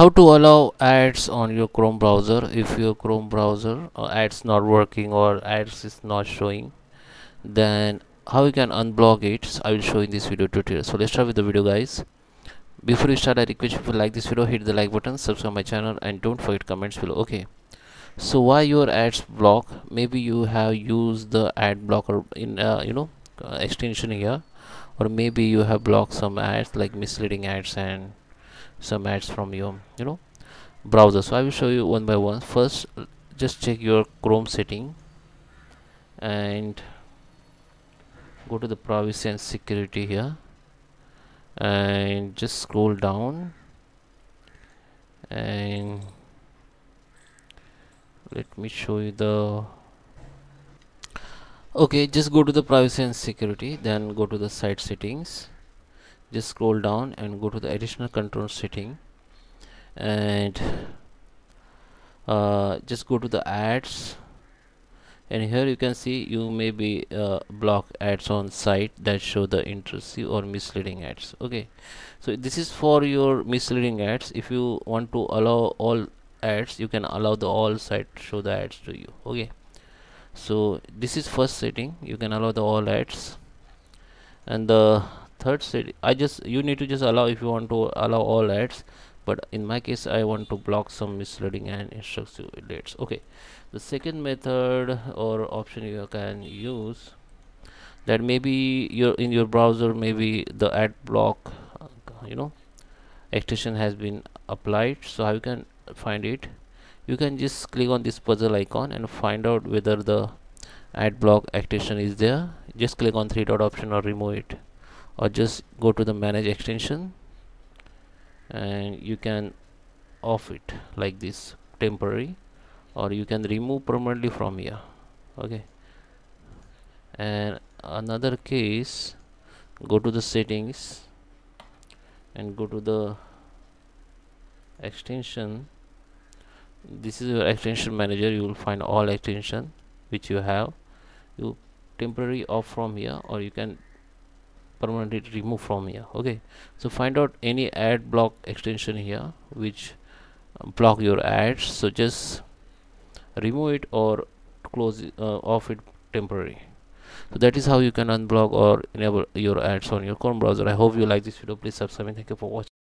how to allow ads on your chrome browser if your chrome browser uh, ads not working or ads is not showing? Then how you can unblock it? I will show in this video tutorial. So let's start with the video guys. Before we start i request you like this video hit the like button subscribe my channel and don't forget comments below. Okay. So why your ads block? Maybe you have used the ad blocker in uh, you know uh, extension here or maybe you have blocked some ads like misleading ads and some ads from your you know browser. So i will show you one by one. First just check your chrome setting and go to the privacy and security here. And just scroll down and let me show you the okay just go to the privacy and security then go to the site settings just scroll down and go to the additional control setting. And uh, just go to the ads. And here you can see you may be uh, block ads on site that show the intrusive or misleading ads. Okay. So this is for your misleading ads. If you want to allow all ads you can allow the all site show the ads to you. Okay. So this is first setting. You can allow the all ads. And the third setting i just you need to just allow if you want to allow all ads but in my case i want to block some misleading and instructive ads okay. The second method or option you can use that maybe your in your browser maybe the ad block uh, you know extension has been applied. So how you can find it? You can just click on this puzzle icon and find out whether the ad block extension is there. Just click on three dot option or remove it or just go to the manage extension and you can off it like this temporary or you can remove permanently from here okay? And another case go to the settings and go to the extension. This is your extension manager you will find all extension which you have. You temporary off from here or you can permanently remove from here okay? So find out any ad block extension here which block your ads. So just remove it or close uh, off it temporary. So that is how you can unblock or enable your ads on your chrome browser. I hope you like this video. Please subscribe and thank you for watching